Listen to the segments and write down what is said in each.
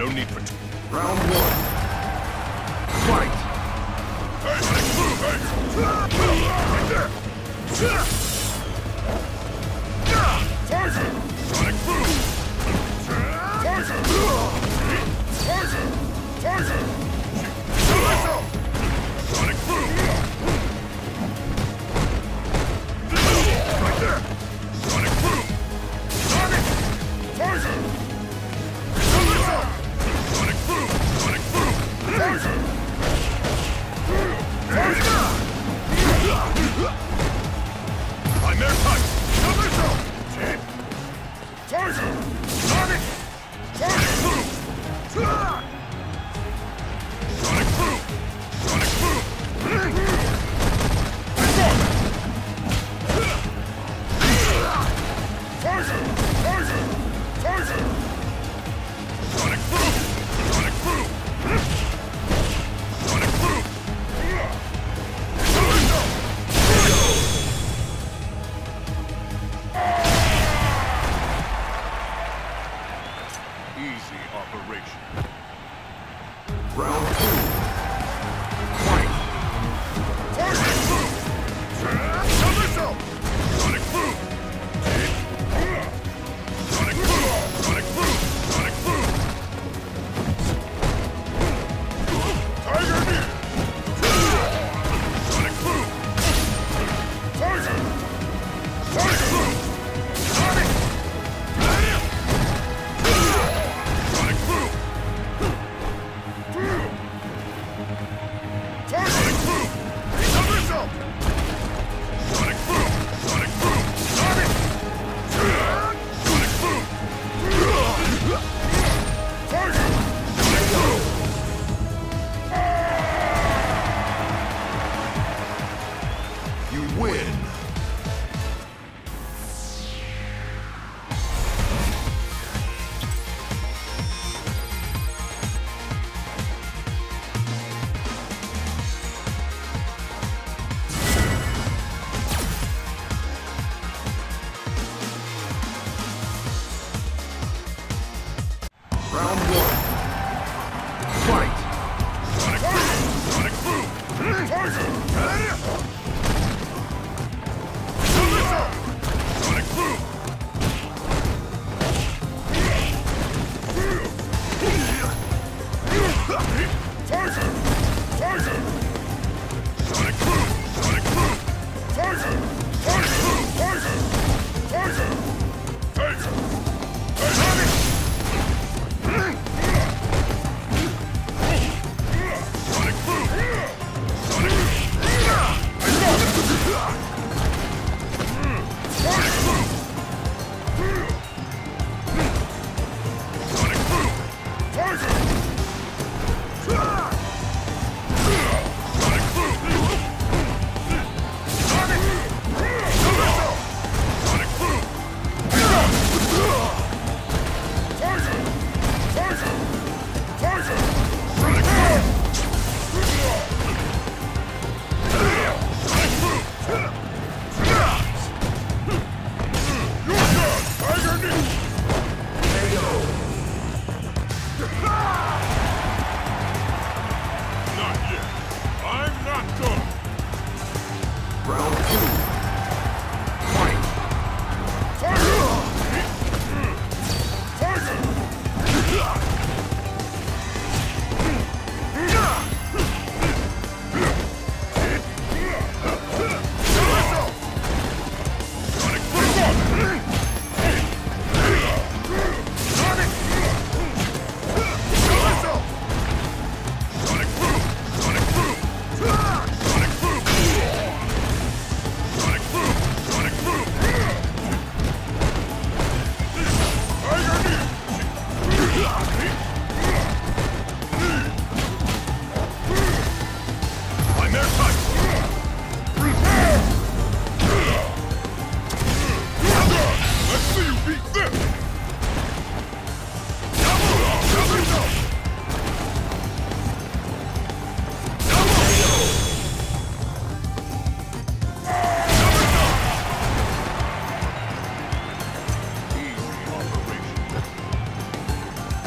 No need for two. Round one. Fight! Hey, move, hey! Right there! Tiger!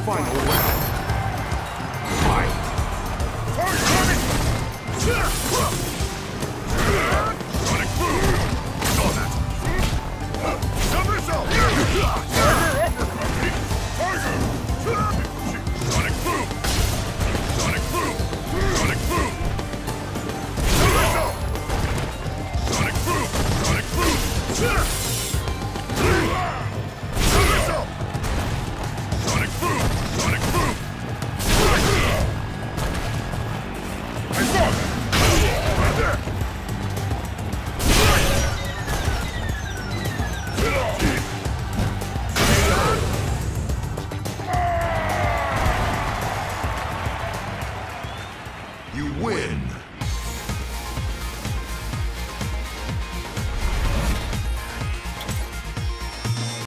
换一个我换一个